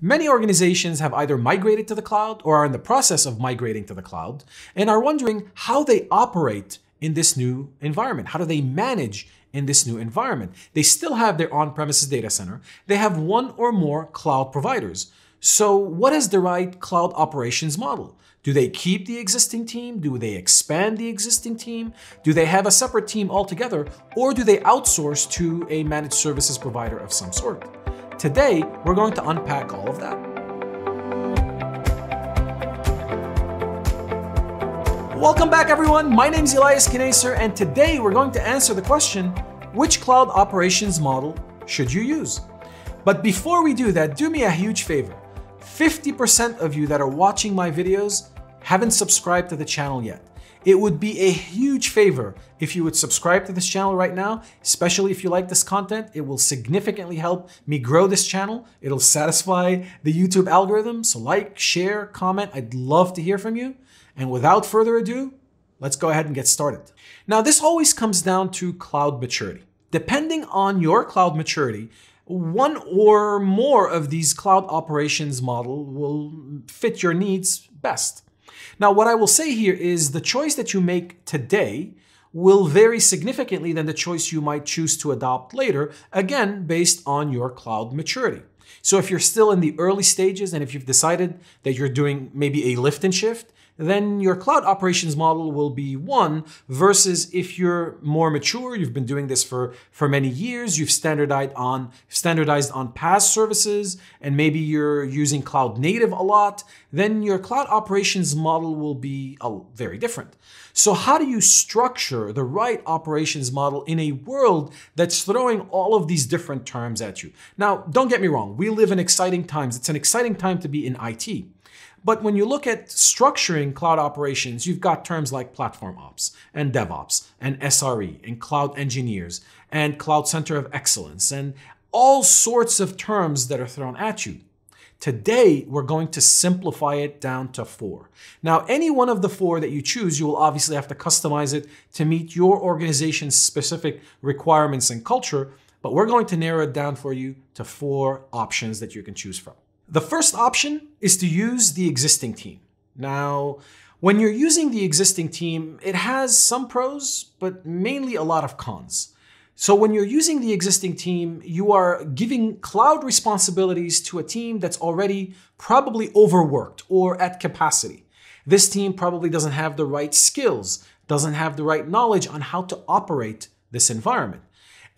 Many organizations have either migrated to the cloud or are in the process of migrating to the cloud and are wondering how they operate in this new environment. How do they manage in this new environment? They still have their on premises data center, they have one or more cloud providers. So, what is the right cloud operations model? Do they keep the existing team? Do they expand the existing team? Do they have a separate team altogether? Or do they outsource to a managed services provider of some sort? Today, we're going to unpack all of that. Welcome back, everyone. My name is Elias Khnaser, and today we're going to answer the question which cloud operations model should you use? But before we do that, do me a huge favor. 50% of you that are watching my videos haven't subscribed to the channel yet. It would be a huge favor if you would subscribe to this channel right now, especially if you like this content. It will significantly help me grow this channel. It'll satisfy the YouTube algorithm. So like, share, comment. I'd love to hear from you. And without further ado, let's go ahead and get started. Now, this always comes down to cloud maturity. Depending on your cloud maturity, one or more of these cloud operations model will fit your needs best. Now, what I will say here is the choice that you make today will vary significantly than the choice you might choose to adopt later, again, based on your cloud maturity. So if you're still in the early stages and if you've decided that you're doing maybe a lift and shift, then your cloud operations model will be one versus if you're more mature, you've been doing this for, for many years, you've standardized on standardized on PaaS services, and maybe you're using cloud native a lot, then your cloud operations model will be a, very different. So how do you structure the right operations model in a world that's throwing all of these different terms at you? Now, don't get me wrong, we live in exciting times. It's an exciting time to be in IT. But when you look at structuring cloud operations, you've got terms like platform ops and DevOps and SRE and cloud engineers and cloud center of excellence and all sorts of terms that are thrown at you. Today, we're going to simplify it down to four. Now, any one of the four that you choose, you will obviously have to customize it to meet your organization's specific requirements and culture, but we're going to narrow it down for you to four options that you can choose from. The first option is to use the existing team. Now, when you're using the existing team, it has some pros, but mainly a lot of cons. So when you're using the existing team, you are giving cloud responsibilities to a team that's already probably overworked or at capacity. This team probably doesn't have the right skills, doesn't have the right knowledge on how to operate this environment.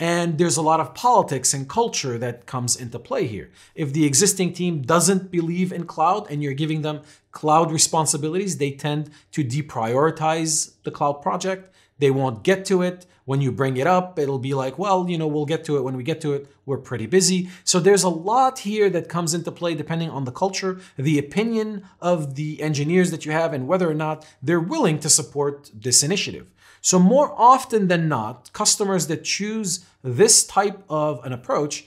And there's a lot of politics and culture that comes into play here. If the existing team doesn't believe in cloud and you're giving them cloud responsibilities, they tend to deprioritize the cloud project. They won't get to it. When you bring it up, it'll be like, well, you know, we'll get to it when we get to it. We're pretty busy. So there's a lot here that comes into play depending on the culture, the opinion of the engineers that you have, and whether or not they're willing to support this initiative. So, more often than not, customers that choose this type of an approach,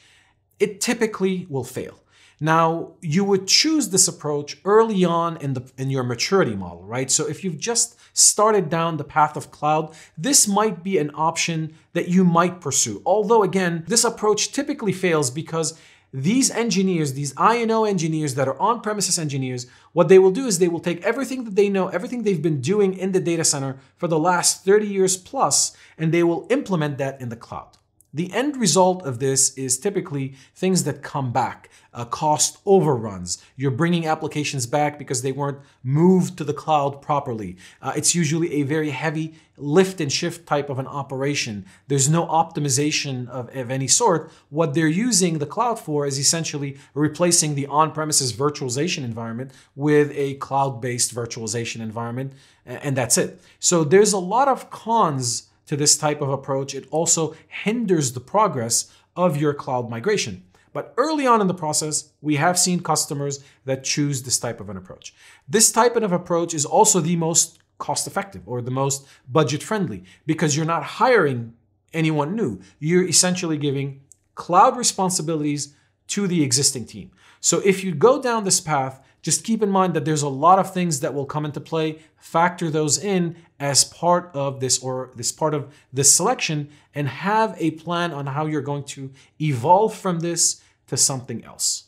it typically will fail. Now, you would choose this approach early on in, the, in your maturity model, right? So, if you've just started down the path of cloud, this might be an option that you might pursue. Although, again, this approach typically fails because these engineers, these I&O engineers that are on-premises engineers, what they will do is they will take everything that they know, everything they've been doing in the data center for the last 30 years plus, and they will implement that in the cloud. The end result of this is typically things that come back, uh, cost overruns. You're bringing applications back because they weren't moved to the cloud properly. Uh, it's usually a very heavy lift and shift type of an operation. There's no optimization of, of any sort. What they're using the cloud for is essentially replacing the on premises virtualization environment with a cloud based virtualization environment, and that's it. So there's a lot of cons to this type of approach, it also hinders the progress of your cloud migration. But early on in the process, we have seen customers that choose this type of an approach. This type of approach is also the most cost effective or the most budget friendly because you're not hiring anyone new. You're essentially giving cloud responsibilities to the existing team. So if you go down this path, just keep in mind that there's a lot of things that will come into play. Factor those in as part of this or this part of this selection and have a plan on how you're going to evolve from this to something else.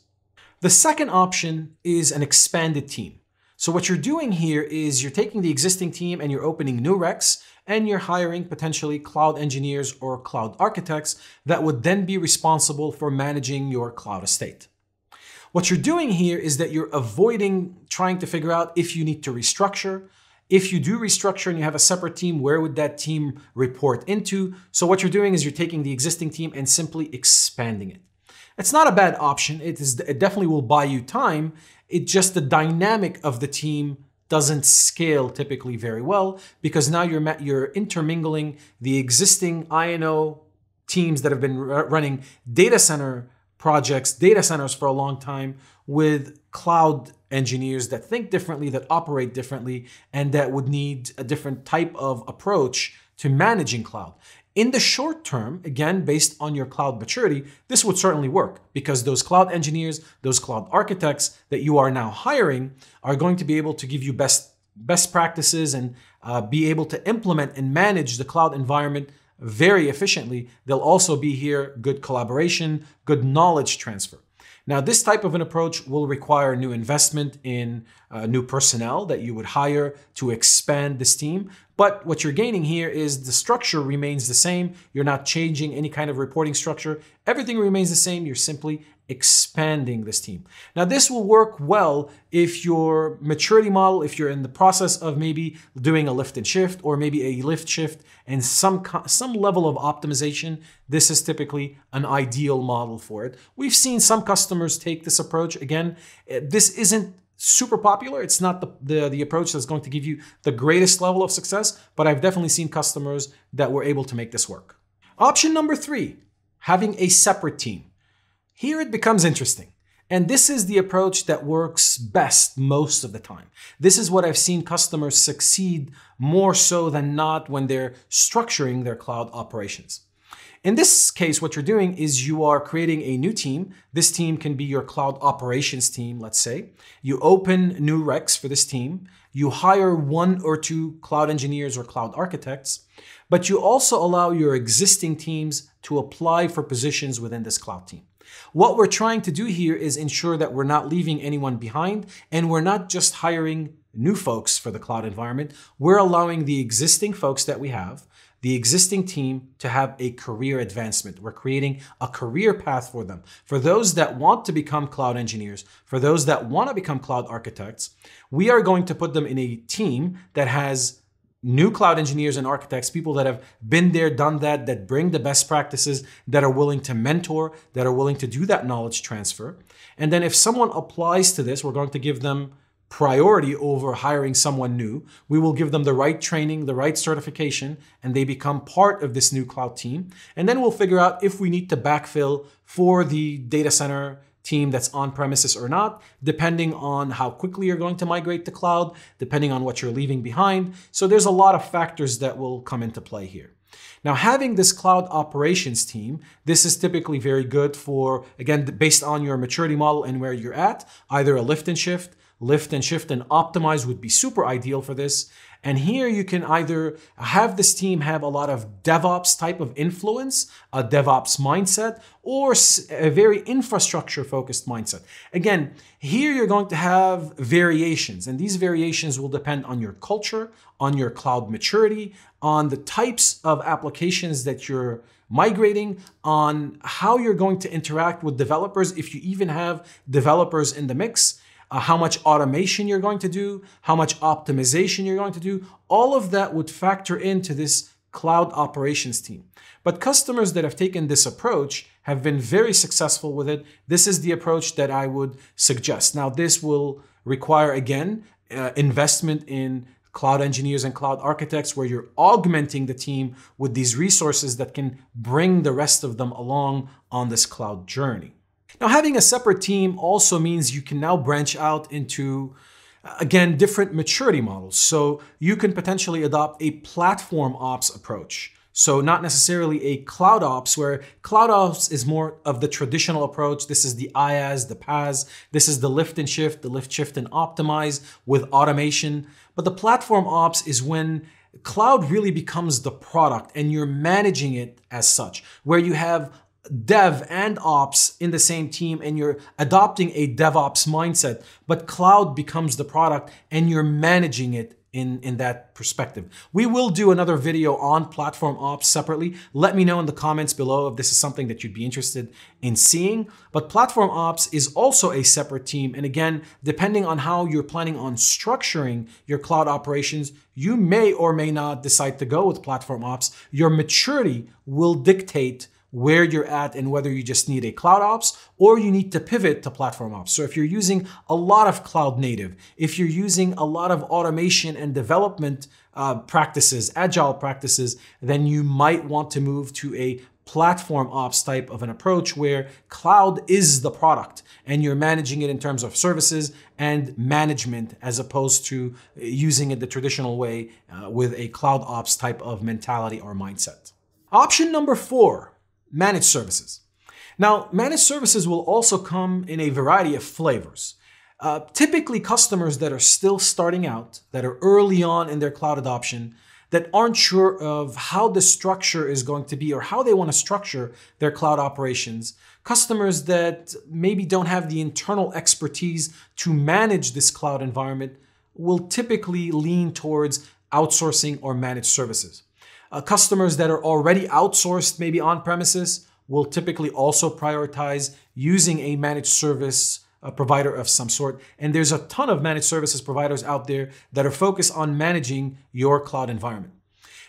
The second option is an expanded team. So what you're doing here is you're taking the existing team and you're opening new recs and you're hiring potentially cloud engineers or cloud architects that would then be responsible for managing your cloud estate. What you're doing here is that you're avoiding trying to figure out if you need to restructure. If you do restructure and you have a separate team, where would that team report into? So what you're doing is you're taking the existing team and simply expanding it. It's not a bad option. It is it definitely will buy you time. It just the dynamic of the team doesn't scale typically very well because now you're you're intermingling the existing I&O teams that have been running data center projects, data centers for a long time with cloud engineers that think differently, that operate differently, and that would need a different type of approach to managing cloud. In the short term, again, based on your cloud maturity, this would certainly work because those cloud engineers, those cloud architects that you are now hiring are going to be able to give you best best practices and uh, be able to implement and manage the cloud environment very efficiently. They'll also be here good collaboration, good knowledge transfer. Now, this type of an approach will require new investment in uh, new personnel that you would hire to expand this team. But what you're gaining here is the structure remains the same. You're not changing any kind of reporting structure. Everything remains the same. You're simply expanding this team. Now, this will work well if your maturity model, if you're in the process of maybe doing a lift and shift or maybe a lift shift and some, some level of optimization. This is typically an ideal model for it. We've seen some customers take this approach. Again, eh, this isn't super popular. It's not the, the, the approach that's going to give you the greatest level of success, but I've definitely seen customers that were able to make this work. Option number three, having a separate team. Here it becomes interesting. And this is the approach that works best most of the time. This is what I've seen customers succeed more so than not when they're structuring their cloud operations. In this case, what you're doing is you are creating a new team. This team can be your cloud operations team, let's say. You open new recs for this team. You hire one or two cloud engineers or cloud architects, but you also allow your existing teams to apply for positions within this cloud team. What we're trying to do here is ensure that we're not leaving anyone behind and we're not just hiring new folks for the cloud environment. We're allowing the existing folks that we have, the existing team to have a career advancement. We're creating a career path for them. For those that want to become cloud engineers, for those that want to become cloud architects, we are going to put them in a team that has new cloud engineers and architects, people that have been there, done that, that bring the best practices, that are willing to mentor, that are willing to do that knowledge transfer. And then if someone applies to this, we're going to give them priority over hiring someone new. We will give them the right training, the right certification, and they become part of this new cloud team. And then we'll figure out if we need to backfill for the data center team that's on premises or not, depending on how quickly you're going to migrate to cloud, depending on what you're leaving behind. So there's a lot of factors that will come into play here. Now, having this cloud operations team, this is typically very good for, again, based on your maturity model and where you're at, either a lift and shift, lift and shift and optimize would be super ideal for this. And here you can either have this team have a lot of DevOps type of influence, a DevOps mindset, or a very infrastructure focused mindset. Again, here you're going to have variations, and these variations will depend on your culture, on your cloud maturity, on the types of applications that you're migrating, on how you're going to interact with developers, if you even have developers in the mix uh, how much automation you're going to do, how much optimization you're going to do. All of that would factor into this cloud operations team. But customers that have taken this approach have been very successful with it. This is the approach that I would suggest. Now, this will require, again, uh, investment in cloud engineers and cloud architects, where you're augmenting the team with these resources that can bring the rest of them along on this cloud journey. Now, having a separate team also means you can now branch out into, uh, again, different maturity models. So you can potentially adopt a platform ops approach. So not necessarily a cloud ops, where cloud ops is more of the traditional approach. This is the IaaS, the PaaS. This is the lift and shift, the lift, shift, and optimize with automation. But the platform ops is when cloud really becomes the product and you're managing it as such, where you have dev and ops in the same team and you're adopting a DevOps mindset, but cloud becomes the product and you're managing it in, in that perspective. We will do another video on platform ops separately. Let me know in the comments below if this is something that you'd be interested in seeing. But platform ops is also a separate team. And again, depending on how you're planning on structuring your cloud operations, you may or may not decide to go with platform ops. Your maturity will dictate where you're at and whether you just need a cloud ops or you need to pivot to platform ops. So if you're using a lot of cloud native, if you're using a lot of automation and development uh, practices, agile practices, then you might want to move to a platform ops type of an approach where cloud is the product and you're managing it in terms of services and management as opposed to using it the traditional way uh, with a cloud ops type of mentality or mindset. Option number four managed services. Now, managed services will also come in a variety of flavors. Uh, typically, customers that are still starting out, that are early on in their cloud adoption, that aren't sure of how the structure is going to be or how they want to structure their cloud operations, customers that maybe don't have the internal expertise to manage this cloud environment will typically lean towards outsourcing or managed services. Uh, customers that are already outsourced, maybe on premises, will typically also prioritize using a managed service uh, provider of some sort. And there's a ton of managed services providers out there that are focused on managing your cloud environment.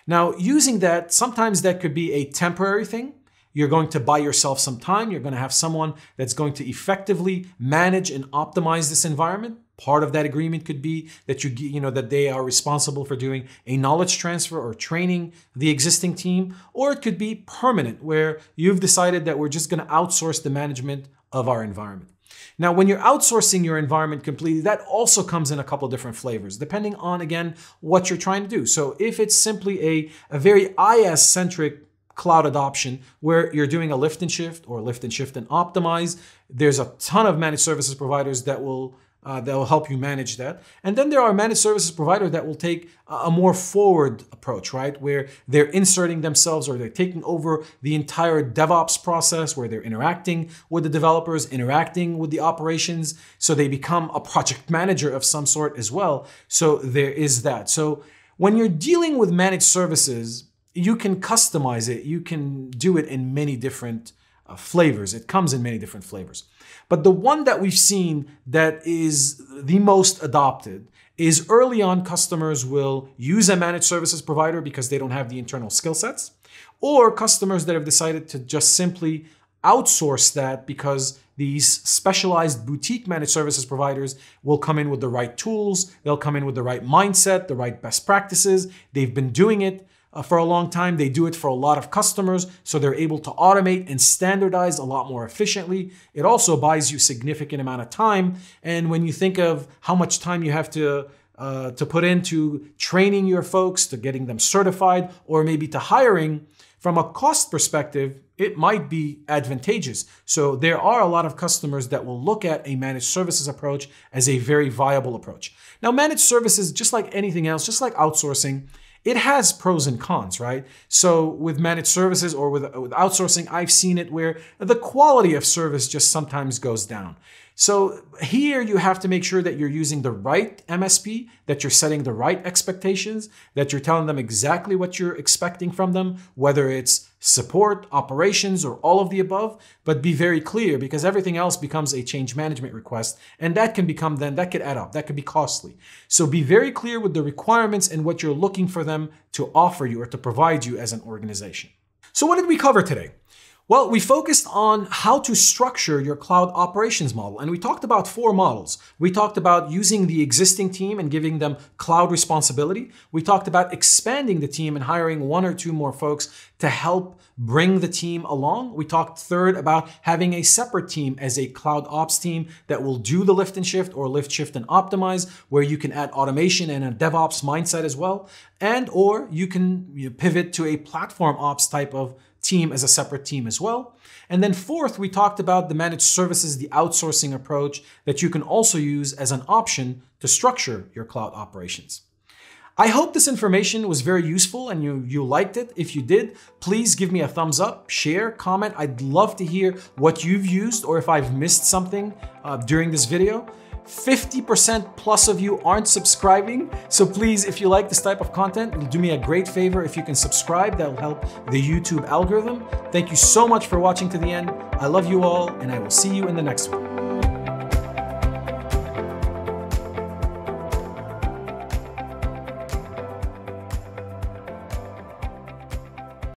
Now, using that, sometimes that could be a temporary thing. You're going to buy yourself some time. You're going to have someone that's going to effectively manage and optimize this environment. Part of that agreement could be that you you know that they are responsible for doing a knowledge transfer or training the existing team, or it could be permanent where you've decided that we're just going to outsource the management of our environment. Now, when you're outsourcing your environment completely, that also comes in a couple of different flavors, depending on, again, what you're trying to do. So if it's simply a, a very IaaS centric cloud adoption where you're doing a lift and shift or lift and shift and optimize, there's a ton of managed services providers that will uh, that will help you manage that. And then there are managed services providers that will take a more forward approach, right? Where they're inserting themselves or they're taking over the entire DevOps process, where they're interacting with the developers, interacting with the operations. So they become a project manager of some sort as well. So there is that. So when you're dealing with managed services, you can customize it, you can do it in many different uh, flavors. It comes in many different flavors. But the one that we've seen that is the most adopted is early on customers will use a managed services provider because they don't have the internal skill sets, or customers that have decided to just simply outsource that because these specialized boutique managed services providers will come in with the right tools, they'll come in with the right mindset, the right best practices. They've been doing it uh, for a long time. They do it for a lot of customers, so they're able to automate and standardize a lot more efficiently. It also buys you significant amount of time. And when you think of how much time you have to uh, to put into training your folks, to getting them certified, or maybe to hiring, from a cost perspective, it might be advantageous. So there are a lot of customers that will look at a managed services approach as a very viable approach. Now, managed services, just like anything else, just like outsourcing, it has pros and cons, right? So with managed services or with, with outsourcing, I've seen it where the quality of service just sometimes goes down. So here you have to make sure that you're using the right MSP, that you're setting the right expectations, that you're telling them exactly what you're expecting from them, whether it's support, operations, or all of the above, but be very clear because everything else becomes a change management request. And that can become then, that could add up, that could be costly. So be very clear with the requirements and what you're looking for them to offer you or to provide you as an organization. So what did we cover today? Well, we focused on how to structure your cloud operations model, and we talked about four models. We talked about using the existing team and giving them cloud responsibility. We talked about expanding the team and hiring one or two more folks to help bring the team along. We talked third about having a separate team as a cloud ops team that will do the lift and shift or lift, shift, and optimize, where you can add automation and a DevOps mindset as well. And or you can pivot to a platform ops type of team as a separate team as well. And then fourth, we talked about the managed services, the outsourcing approach that you can also use as an option to structure your cloud operations. I hope this information was very useful and you, you liked it. If you did, please give me a thumbs up, share, comment. I'd love to hear what you've used or if I've missed something uh, during this video. 50% plus of you aren't subscribing. So please, if you like this type of content, do me a great favor if you can subscribe. That'll help the YouTube algorithm. Thank you so much for watching to the end. I love you all, and I will see you in the next one.